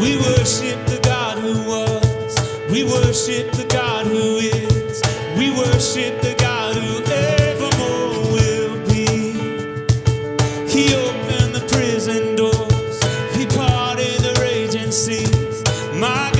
we worship the God who was. We worship the God who is. We worship the God who evermore will be. He opened the prison doors. He parted the raging seas. My God